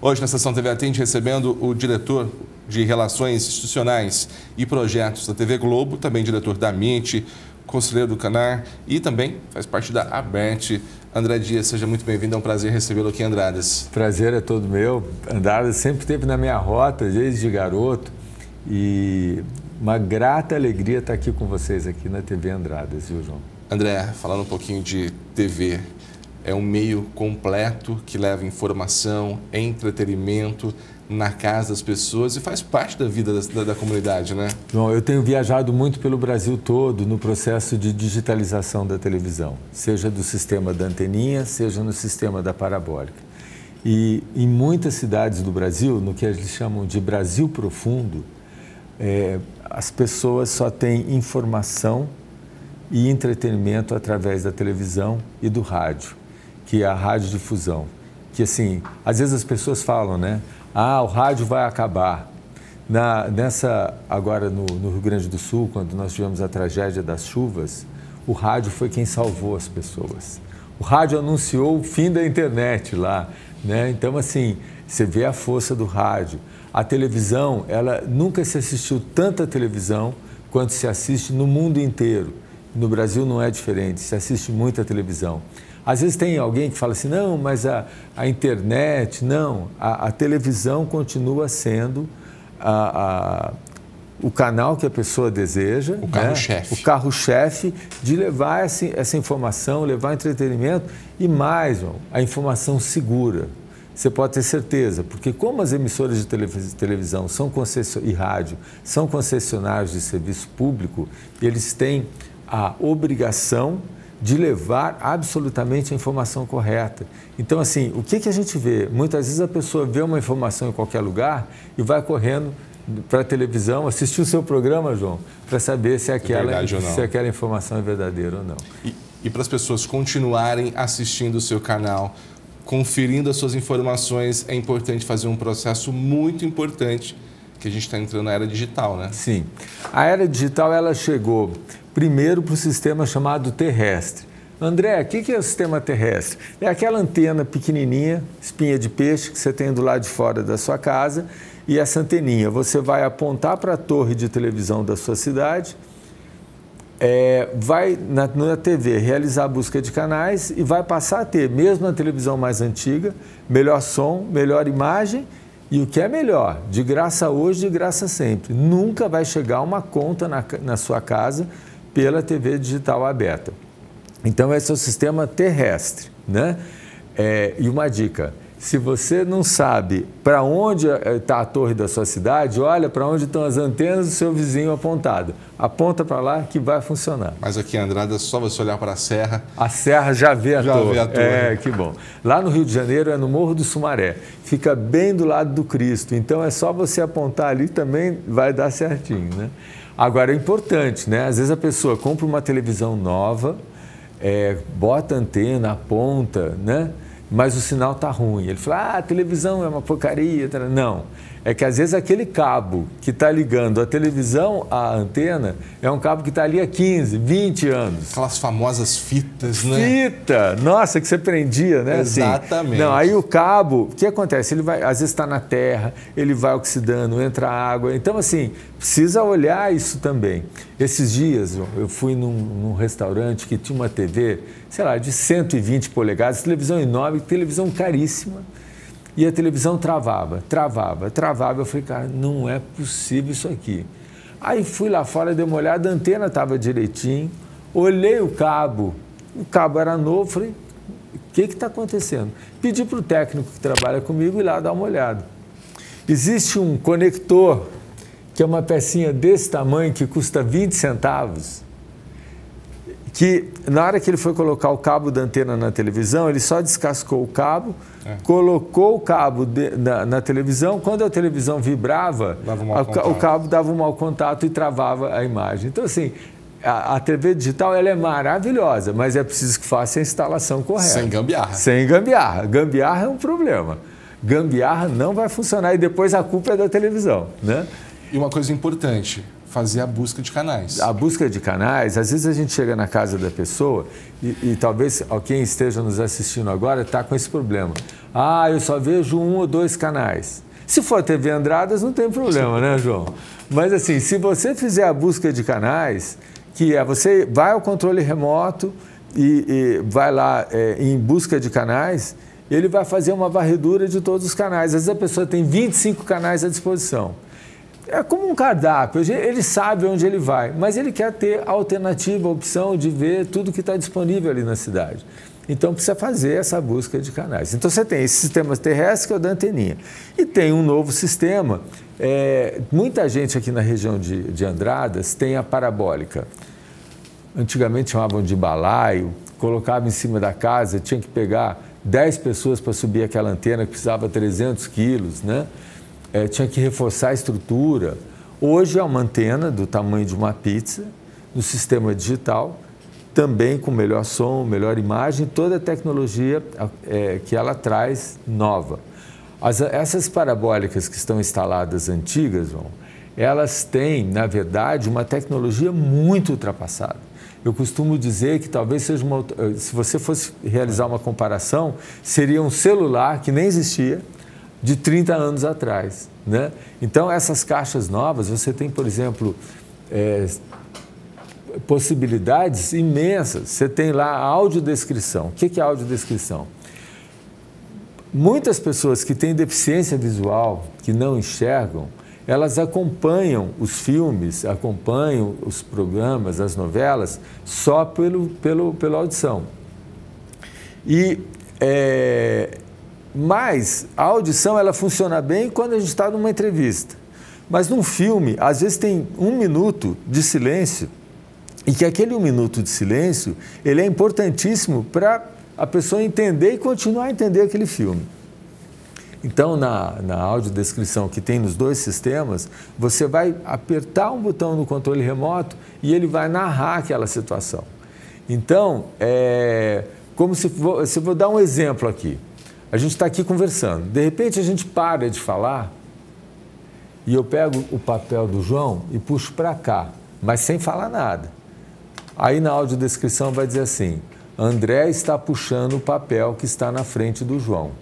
Hoje, na Sessão TV Atende, recebendo o diretor de Relações Institucionais e Projetos da TV Globo, também diretor da MIT, conselheiro do Canar e também faz parte da ABERT. André Dias, seja muito bem-vindo, é um prazer recebê-lo aqui Andradas. Prazer é todo meu. Andradas sempre esteve na minha rota, desde garoto, e uma grata alegria estar aqui com vocês aqui na TV Andradas, viu, João? André, falando um pouquinho de TV, é um meio completo que leva informação, entretenimento, na casa das pessoas e faz parte da vida da, da, comunidade, né? Bom, eu tenho viajado muito pelo Brasil todo no processo de digitalização da televisão, seja do sistema da anteninha, seja no sistema da parabólica. E em muitas cidades do Brasil, no que eles chamam de Brasil profundo, é, as pessoas só têm informação e entretenimento através da televisão e do rádio, que é a radiodifusão. Que assim, às vezes as pessoas falam, né? ah, o rádio vai acabar. Na, nessa, agora no, no, Rio Grande do Sul, quando nós tivemos a tragédia das chuvas, o rádio foi quem salvou as pessoas. O rádio anunciou o fim da internet lá, né? Então, assim, você vê a força do rádio. A televisão, ela nunca se assistiu tanta televisão quanto se assiste no mundo inteiro. No Brasil não é diferente, se assiste muita televisão. Às vezes tem alguém que fala assim, não, mas a, a internet, não, a, a televisão continua sendo a, a, o canal que a pessoa deseja. O carro-chefe. Né? O carro-chefe de levar essa, essa informação, levar entretenimento e mais, a informação segura. Você pode ter certeza, porque como as emissoras de televisão são e rádio são concessionários de serviço público, eles têm a obrigação de levar absolutamente a informação correta. Então, assim, o que, que a gente vê? Muitas vezes a pessoa vê uma informação em qualquer lugar e vai correndo para a televisão, assistir o seu programa, João, para saber se aquela, se aquela informação é verdadeira ou não. E, e para as pessoas continuarem assistindo o seu canal, conferindo as suas informações, é importante fazer um processo muito importante que a gente está entrando na era digital, né? Sim. A era digital ela chegou primeiro para o sistema chamado terrestre. André, o que é o sistema terrestre? É aquela antena pequenininha, espinha de peixe, que você tem do lado de fora da sua casa, e essa anteninha você vai apontar para a torre de televisão da sua cidade, é, vai na, na, TV realizar a busca de canais e vai passar a ter, mesmo na televisão mais antiga, melhor som, melhor imagem e o que é melhor, de graça hoje, de graça sempre. Nunca vai chegar uma conta na, na sua casa pela TV digital aberta. Então, esse é o sistema terrestre. Né? É, e uma dica: se você não sabe para onde está eh, a torre da sua cidade, olha para onde estão as antenas do seu vizinho apontado. Aponta para lá que vai funcionar. Mas aqui em Andrada é só você olhar para a serra. A serra já vê a já torre. Vê a torre. É, que bom. Lá no Rio de Janeiro é no Morro do Sumaré. Fica bem do lado do Cristo. Então é só você apontar ali também vai dar certinho, né? Agora é importante, né? Às vezes a pessoa compra uma televisão nova, é, bota antena, aponta, né? Mas o sinal está ruim. Ele fala, ah, a televisão é uma porcaria. Não, é que às vezes aquele cabo que está ligando a televisão à antena é um cabo que está ali há 15, 20 anos. Aquelas famosas fitas, né? Fita! Nossa, que você prendia, né? Assim. Exatamente. Não, aí o cabo, o que acontece? Ele vai, às vezes está na terra, ele vai oxidando, entra água. Então, assim, precisa olhar isso também. Esses dias eu fui num, num restaurante que tinha uma TV, sei lá, de 120 polegadas, televisão enorme, televisão caríssima. E a televisão travava, travava, travava. Eu falei, cara, não é possível isso aqui. Aí fui lá fora, dei uma olhada, a antena estava direitinho, olhei o cabo, o cabo era novo, falei, o que está acontecendo? Pedi para o técnico que trabalha comigo ir lá dar uma olhada. Existe um conector, que é uma pecinha desse tamanho, que custa 20 centavos, que na hora que ele foi colocar o cabo da antena na televisão, ele só descascou o cabo, é. colocou o cabo de, na, na, televisão. Quando a televisão vibrava, um a, o cabo dava um mau contato e travava a imagem. Então, assim, a, a, TV digital ela é maravilhosa, mas é preciso que faça a instalação correta. Sem gambiarra. Sem gambiarra. Gambiarra é um problema. Gambiarra não vai funcionar e depois a culpa é da televisão, né? E uma coisa importante, fazer a busca de canais. A busca de canais, às vezes a gente chega na casa da pessoa e, e talvez quem esteja nos assistindo agora está com esse problema. Ah, eu só vejo um ou dois canais. Se for TV Andradas, não tem problema, né, João? Mas assim, se você fizer a busca de canais, que é você vai ao controle remoto e, e vai lá é, em busca de canais, ele vai fazer uma varredura de todos os canais. Às vezes a pessoa tem 25 canais à disposição. É como um cardápio, ele sabe onde ele vai, mas ele quer ter a alternativa, a opção de ver tudo que está disponível ali na cidade. Então precisa fazer essa busca de canais. Então você tem esse sistema terrestre que é o da anteninha. E tem um novo sistema. É, muita gente aqui na região de, de Andradas tem a parabólica. Antigamente chamavam de balaio, colocava em cima da casa, tinha que pegar 10 pessoas para subir aquela antena que precisava 300 quilos, né? É, tinha que reforçar a estrutura. Hoje é uma antena do tamanho de uma pizza, no sistema digital, também com melhor som, melhor imagem, toda a tecnologia é, que ela traz nova. As, essas parabólicas que estão instaladas antigas, João, elas têm, na verdade, uma tecnologia muito ultrapassada. Eu costumo dizer que talvez seja uma. Se você fosse realizar uma comparação, seria um celular que nem existia, de 30 anos atrás. Né? Então, essas caixas novas, você tem, por exemplo, é, possibilidades imensas. Você tem lá a audiodescrição. O que é audiodescrição? Muitas pessoas que têm deficiência visual, que não enxergam, elas acompanham os filmes, acompanham os programas, as novelas, só pelo, pelo, pela audição. E é, mas a audição ela funciona bem quando a gente está numa entrevista. Mas num filme, às vezes tem um minuto de silêncio e que aquele um minuto de silêncio ele é importantíssimo para a pessoa entender e continuar a entender aquele filme. Então, na, na audiodescrição que tem nos dois sistemas, você vai apertar um botão no controle remoto e ele vai narrar aquela situação. Então, é como se, se eu vou dar um exemplo aqui. A gente está aqui conversando. De repente a gente para de falar e eu pego o papel do João e puxo para cá, mas sem falar nada. Aí na audiodescrição vai dizer assim: André está puxando o papel que está na frente do João.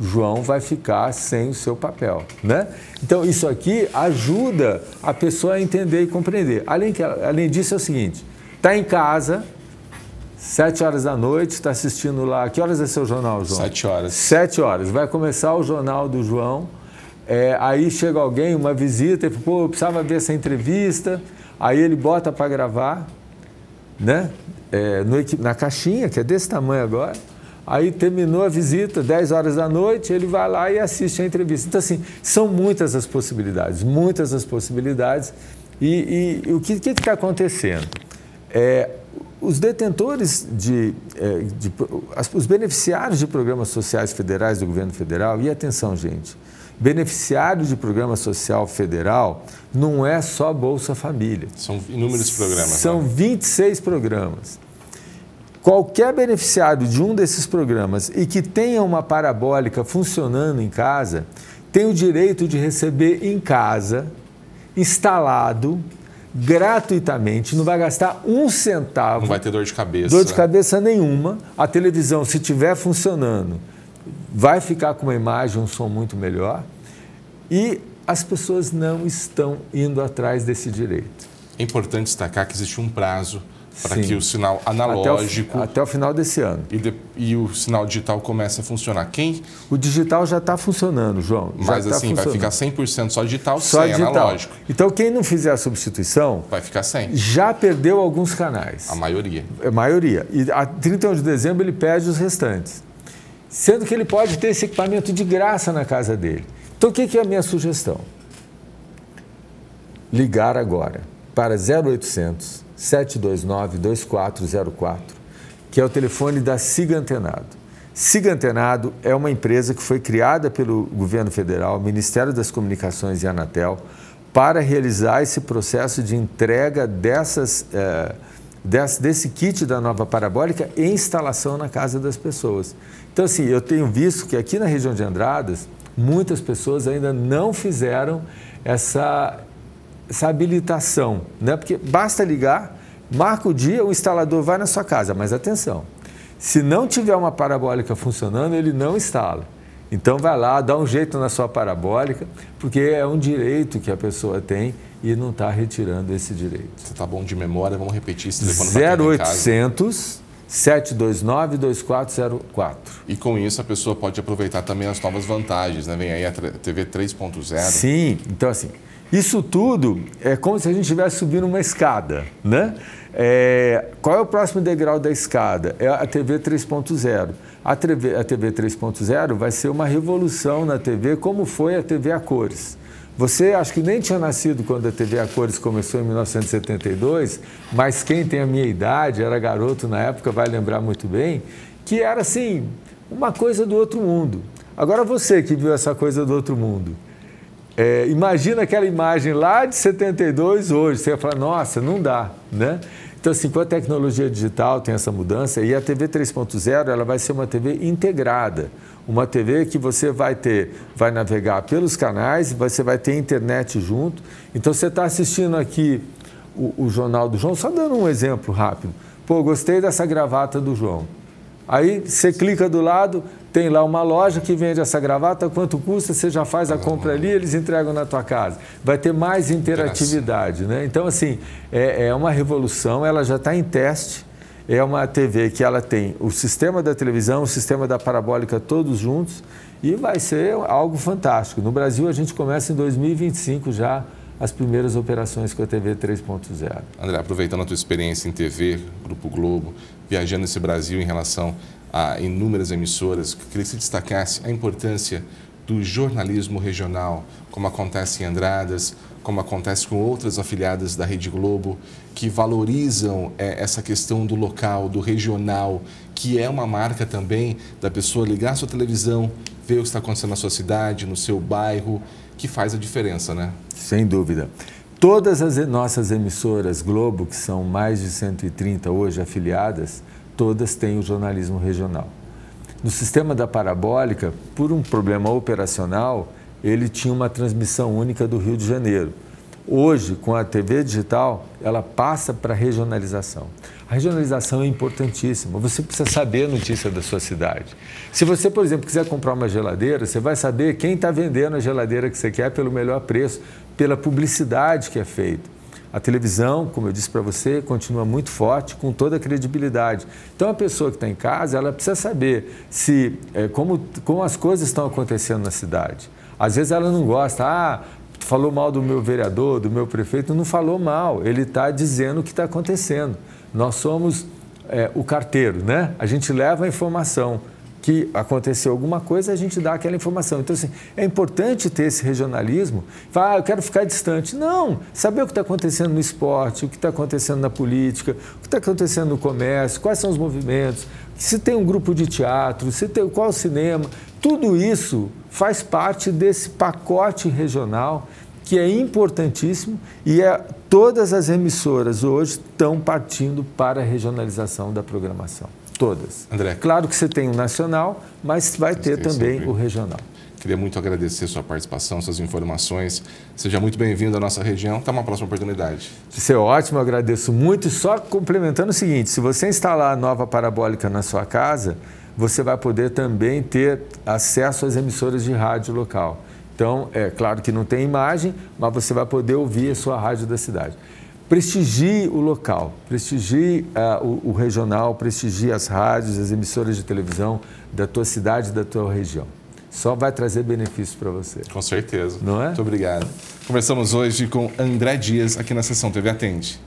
João vai ficar sem o seu papel, né? Então isso aqui ajuda a pessoa a entender e compreender. Além, que, além disso é o seguinte: está em casa, Sete horas da noite, está assistindo lá. Que horas é seu jornal, João? Sete horas. Sete horas. Vai começar o jornal do João. É, aí chega alguém, uma visita, e fala, pô, eu precisava ver essa entrevista. Aí ele bota para gravar, né? É, no, na caixinha, que é desse tamanho agora. Aí terminou a visita, 10 horas da noite, ele vai lá e assiste a entrevista. Então, assim, são muitas as possibilidades, muitas as possibilidades. E, e, e o que está acontecendo? É, os detentores de, é, de, os beneficiários de programas sociais federais do governo federal, e atenção, gente, beneficiário de programa social federal não é só Bolsa Família. São inúmeros programas. São né? 26 programas. Qualquer beneficiário de um desses programas e que tenha uma parabólica funcionando em casa, tem o direito de receber em casa, instalado, gratuitamente, não vai gastar um centavo. Não vai ter dor de cabeça. Dor de cabeça nenhuma. A televisão, se estiver funcionando, vai ficar com uma imagem, um som muito melhor. E as pessoas não estão indo atrás desse direito. É importante destacar que existe um prazo para que o sinal analógico. Até o, até o final desse ano. E, de, e, o sinal digital comece a funcionar. Quem? O digital já está funcionando, João. Mas tá assim, vai ficar 100% só digital, só sem digital. analógico. Então, quem não fizer a substituição. Vai ficar sem. Já perdeu alguns canais. A maioria. A maioria. E a 31 de dezembro ele perde os restantes. Sendo que ele pode ter esse equipamento de graça na casa dele. Então, o que é a minha sugestão? Ligar agora para 0800 729-2404, que é o telefone da Siga Antenado. Siga Antenado é uma empresa que foi criada pelo governo federal, Ministério das Comunicações e Anatel, para realizar esse processo de entrega dessas, é, desse, desse kit da nova parabólica e instalação na casa das pessoas. Então, assim, eu tenho visto que aqui na região de Andradas, muitas pessoas ainda não fizeram essa, essa habilitação, né? Porque basta ligar, marca o dia, o instalador vai na sua casa, mas atenção, se não tiver uma parabólica funcionando, ele não instala. Então vai lá, dá um jeito na sua parabólica, porque é um direito que a pessoa tem e não está retirando esse direito. Você está bom de memória, vamos repetir esse telefone 0800 729 2404. E com isso a pessoa pode aproveitar também as novas vantagens, né? Vem aí a TV 3.0. Sim, então assim, isso tudo é como se a gente estivesse subindo uma escada, né? É, qual é o próximo degrau da escada? É a TV 3.0. A TV, a TV 3.0 vai ser uma revolução na TV, como foi a TV a cores. Você acho que nem tinha nascido quando a TV a cores começou em 1972, mas quem tem a minha idade, era garoto na época, vai lembrar muito bem, que era assim, uma coisa do outro mundo. Agora você que viu essa coisa do outro mundo, é, imagina aquela imagem lá de 72 hoje, você ia falar, nossa, não dá, né? Então, assim, com a tecnologia digital tem essa mudança e a TV 3.0 ela vai ser uma TV integrada, uma TV que você vai ter, vai navegar pelos canais, você vai ter internet junto. Então, você está assistindo aqui o, o Jornal do João, só dando um exemplo rápido. Pô, gostei dessa gravata do João. Aí você clica do lado, tem lá uma loja que vende essa gravata, quanto custa, você já faz a compra ali, eles entregam na tua casa. Vai ter mais interatividade, né? Então, assim, é, é uma revolução, ela já está em teste. É uma TV que ela tem o sistema da televisão, o sistema da parabólica todos juntos e vai ser algo fantástico. No Brasil, a gente começa em 2025 já as primeiras operações com a TV 3.0. André, aproveitando a tua experiência em TV, Grupo Globo, viajando esse Brasil em relação a inúmeras emissoras, queria que você destacasse a importância do jornalismo regional, como acontece em Andradas, como acontece com outras afiliadas da Rede Globo, que valorizam é, essa questão do local, do regional, que é uma marca também da pessoa ligar sua televisão, ver o que está acontecendo na sua cidade, no seu bairro, que faz a diferença, né? Sem dúvida. Todas as nossas emissoras Globo, que são mais de 130 hoje afiliadas, todas têm o jornalismo regional. No sistema da parabólica, por um problema operacional, ele tinha uma transmissão única do Rio de Janeiro. Hoje, com a TV digital, ela passa para a regionalização. A regionalização é importantíssima. Você precisa saber a notícia da sua cidade. Se você, por exemplo, quiser comprar uma geladeira, você vai saber quem está vendendo a geladeira que você quer pelo melhor preço, pela publicidade que é feita. A televisão, como eu disse para você, continua muito forte, com toda a credibilidade. Então, a pessoa que está em casa, ela precisa saber se é, como, como as coisas estão acontecendo na cidade. Às vezes ela não gosta, ah, falou mal do meu vereador, do meu prefeito, não falou mal, ele está dizendo o que está acontecendo. Nós somos é, o carteiro, né? A gente leva a informação que aconteceu alguma coisa, a gente dá aquela informação. Então, assim, é importante ter esse regionalismo. Falar, ah, eu quero ficar distante. Não, saber o que está acontecendo no esporte, o que está acontecendo na política, o que está acontecendo no comércio, quais são os movimentos, se tem um grupo de teatro, se tem qual o cinema, tudo isso faz parte desse pacote regional que é importantíssimo e é, todas as emissoras hoje estão partindo para a regionalização da programação. Todas. André. Claro que você tem o nacional, mas vai ter também o regional. Queria muito agradecer sua participação, suas informações. Seja muito bem-vindo à nossa região. Até uma próxima oportunidade. Isso é ótimo, agradeço muito. Só complementando o seguinte: se você instalar a nova parabólica na sua casa, você vai poder também ter acesso às emissoras de rádio local. Então, é claro que não tem imagem, mas você vai poder ouvir a sua rádio da cidade. Prestigie o local, prestigie uh, o, o, regional, prestigie as rádios, as emissoras de televisão da tua cidade, da tua região. Só vai trazer benefícios para você. Com certeza. Não é? Muito obrigado. Conversamos hoje com André Dias aqui na sessão TV Atende.